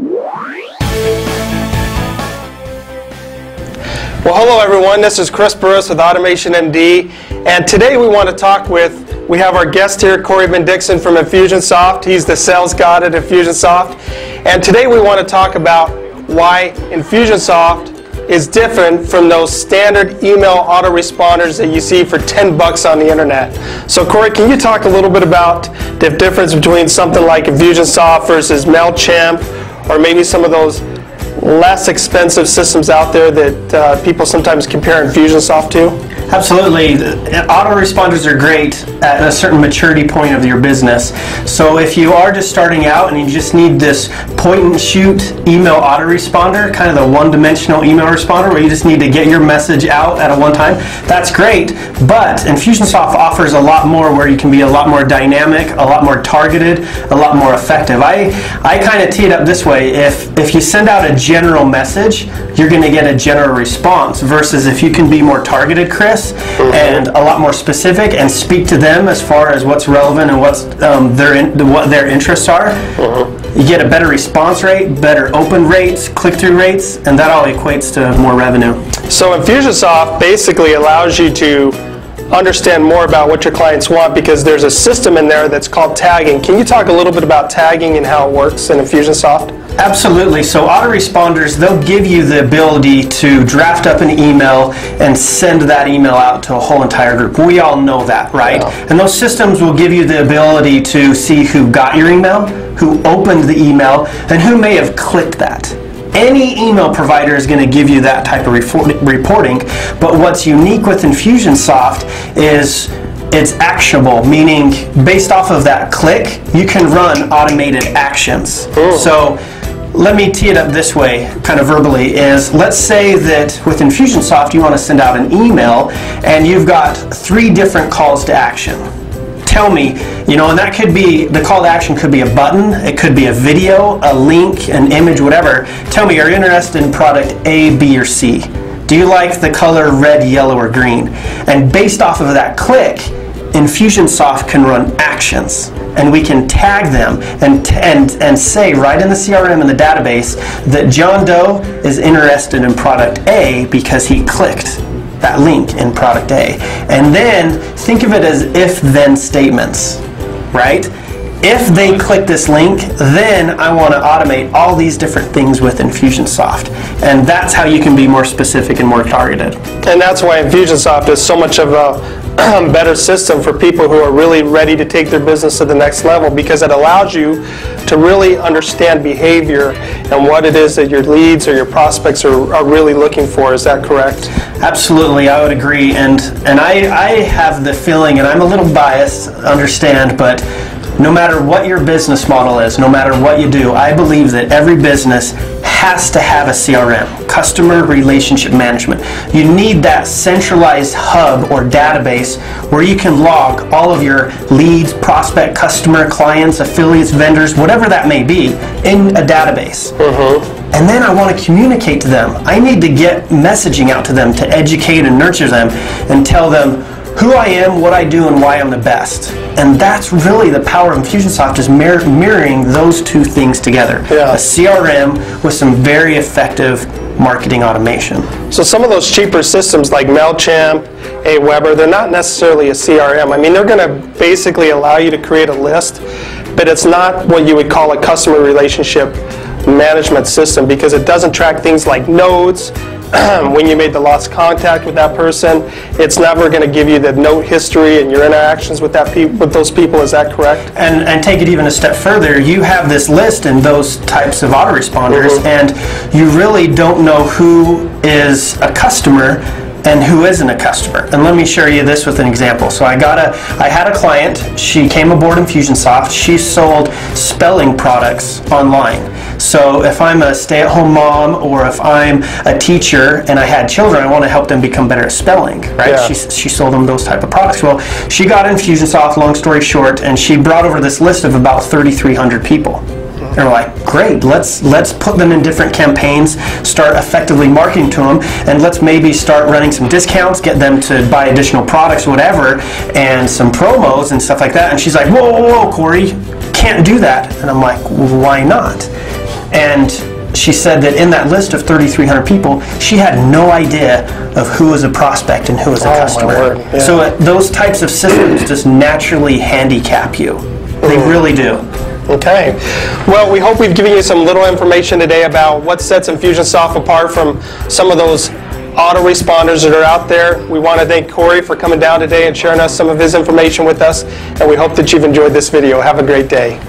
Well, hello everyone. This is Chris Burris with Automation MD, and today we want to talk with. We have our guest here, Cory Bendixen from Infusionsoft. He's the sales god at Infusionsoft, and today we want to talk about why Infusionsoft is different from those standard email autoresponders that you see for 10 bucks on the internet. So Cory, can you talk a little bit about the difference between something like Infusionsoft versus MailChimp or maybe some of those less expensive systems out there that uh, people sometimes compare Infusionsoft to? Absolutely. Autoresponders are great at a certain maturity point of your business. So if you are just starting out and you just need this point and shoot email autoresponder, kind of the one dimensional email responder where you just need to get your message out at a one time, that's great. But Infusionsoft offers a lot more where you can be a lot more dynamic, a lot more targeted, a lot more effective. I, I kind of tee it up this way. If, if you send out a general message, you're going to get a general response versus if you can be more targeted, Chris, mm-hmm. and a lot more specific and speak to them as far as what's relevant and what's um, their in, what their interests are. Mm-hmm. You get a better response rate, better open rates, click through rates, and that all equates to more revenue. So Infusionsoft basically allows you to understand more about what your clients want because there's a system in there that's called tagging. Can you talk a little bit about tagging and how it works in Infusionsoft? Absolutely. So autoresponders, they'll give you the ability to draft up an email and send that email out to a whole entire group. We all know that, right? Yeah. And those systems will give you the ability to see who got your email, who opened the email, and who may have clicked that. Any email provider is going to give you that type of reporting, but what's unique with Infusionsoft is it's actionable, meaning based off of that click, you can run automated actions. Ooh. So let me tee it up this way, kind of verbally, is let's say that with Infusionsoft you want to send out an email and you've got three different calls to action. Tell me, you know, and that could be, the call to action could be a button, it could be a video, a link, an image, whatever. Tell me, are you interested in product A, B, or C? Do you like the color red, yellow, or green? And based off of that click, Infusionsoft can run actions and we can tag them and, and, and say right in the CRM in the database that John Doe is interested in product A because he clicked that link in product A. And then think of it as if then statements, right? If they click this link, then I want to automate all these different things with Infusionsoft. And that's how you can be more specific and more targeted. And that's why Infusionsoft is so much of a better system for people who are really ready to take their business to the next level because it allows you to really understand behavior and what it is that your leads or your prospects are, are really looking for. Is that correct? Absolutely, I would agree. And and I, I have the feeling, and I'm a little biased, understand, but no matter what your business model is, no matter what you do, I believe that every business has to have a CRM, customer relationship management. You need that centralized hub or database where you can log all of your leads, prospect, customer, clients, affiliates, vendors, whatever that may be, in a database. Mm-hmm. And then I want to communicate to them. I need to get messaging out to them to educate and nurture them and tell them who I am, what I do, and why I'm the best. And that's really the power of Infusionsoft is mir- mirroring those two things together. Yeah. A CRM with some very effective marketing automation. So some of those cheaper systems like MailChimp, Aweber, they're not necessarily a CRM. I mean, they're going to basically allow you to create a list, but it's not what you would call a customer relationship management system because it doesn't track things like nodes, when you made the lost contact with that person, it's never going to give you the note history and your interactions with that with those people. Is that correct? And and take it even a step further. You have this list and those types of autoresponders, mm-hmm. and you really don't know who is a customer and who isn't a customer. And let me share you this with an example. So I got a, I had a client. She came aboard Infusionsoft. She sold spelling products online. So if I'm a stay-at-home mom or if I'm a teacher and I had children, I want to help them become better at spelling, right? Yeah. She, she sold them those type of products. Well, she got Infusionsoft, long story short, and she brought over this list of about 3,300 people. And we're like, great, let's let's put them in different campaigns, start effectively marketing to them, and let's maybe start running some discounts, get them to buy additional products, whatever, and some promos and stuff like that. And she's like, whoa, whoa, whoa Cory, can't do that. And I'm like, why not? And she said that in that list of 3,300 people, she had no idea of who was a prospect and who was a Oh, customer. yeah. So uh, those types of systems just naturally handicap you. They Mm. really do. Okay. Well, we hope we've given you some little information today about what sets Infusionsoft apart from some of those autoresponders that are out there. We want to thank Cory for coming down today and sharing us some of his information with us, and we hope that you've enjoyed this video. Have a great day.